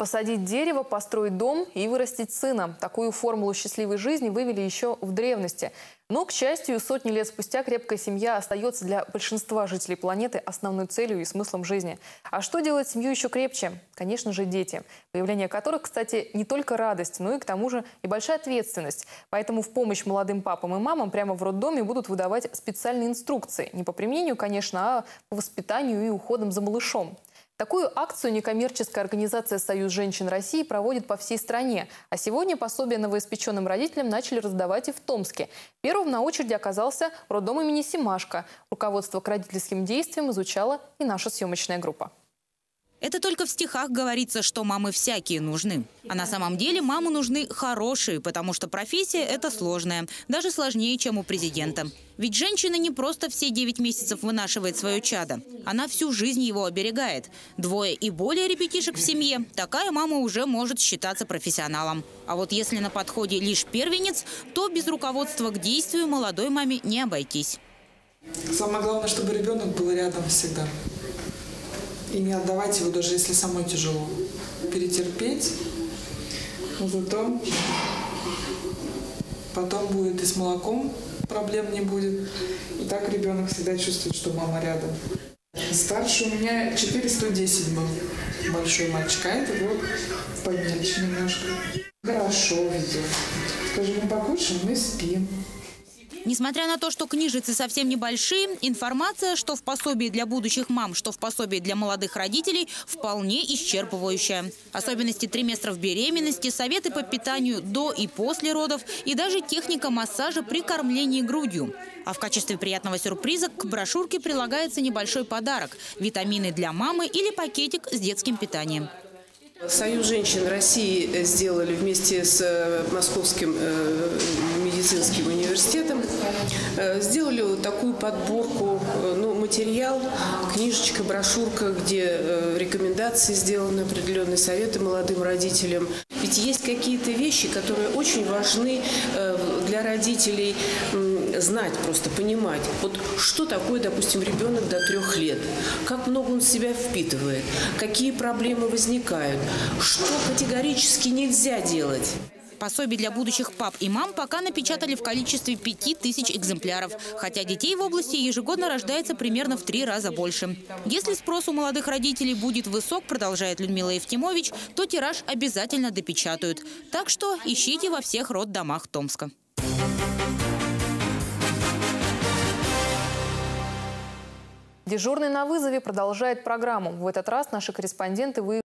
Посадить дерево, построить дом и вырастить сына. Такую формулу счастливой жизни вывели еще в древности. Но, к счастью, сотни лет спустя крепкая семья остается для большинства жителей планеты основной целью и смыслом жизни. А что делает семью еще крепче? Конечно же, дети. Появление которых, кстати, не только радость, но и к тому же и большая ответственность. Поэтому в помощь молодым папам и мамам прямо в роддоме будут выдавать специальные инструкции. Не по применению, конечно, а по воспитанию и уходам за малышом. Такую акцию некоммерческая организация «Союз женщин России» проводит по всей стране. А сегодня пособие новоиспеченным родителям начали раздавать и в Томске. Первым на очереди оказался роддом имени Симашко. Руководство к родительским действиям изучала и наша съемочная группа. Это только в стихах говорится, что мамы всякие нужны. А на самом деле мамы нужны хорошие, потому что профессия – это сложная. Даже сложнее, чем у президента. Ведь женщина не просто все 9 месяцев вынашивает свое чадо. Она всю жизнь его оберегает. Двое и более ребятишек в семье – такая мама уже может считаться профессионалом. А вот если на подходе лишь первенец, то без руководства к действию молодой маме не обойтись. Самое главное, чтобы ребенок был рядом всегда. И не отдавать его, даже если самой тяжело. Перетерпеть. Но зато потом будет и с молоком проблем не будет. И так ребенок всегда чувствует, что мама рядом. Старший у меня 410 был. Большой мальчик, а это вот помельче немножко. Хорошо ведет. Скажем, мы покушаем, мы спим. Несмотря на то, что книжицы совсем небольшие, информация, что в пособии для будущих мам, что в пособии для молодых родителей, вполне исчерпывающая. Особенности триместров беременности, советы по питанию до и после родов и даже техника массажа при кормлении грудью. А в качестве приятного сюрприза к брошюрке прилагается небольшой подарок – витамины для мамы или пакетик с детским питанием. Союз женщин России сделали вместе с э, Московским э, медицинским университетом, э, сделали такую подборку, ну, материал, книжечка, брошюрка, где рекомендации сделаны, определенные советы молодым родителям. Ведь есть какие-то вещи, которые очень важны для родителей знать, просто понимать, вот что такое, допустим, ребенок до трех лет, как много он себя впитывает, какие проблемы возникают, что категорически нельзя делать. Пособий для будущих пап и мам пока напечатали в количестве 5000 экземпляров, хотя детей в области ежегодно рождается примерно в три раза больше. Если спрос у молодых родителей будет высок, продолжает Людмила Евтимович, то тираж обязательно допечатают. Так что ищите во всех роддомах Томска. Дежурный на вызове продолжает программу. В этот раз наши корреспонденты вы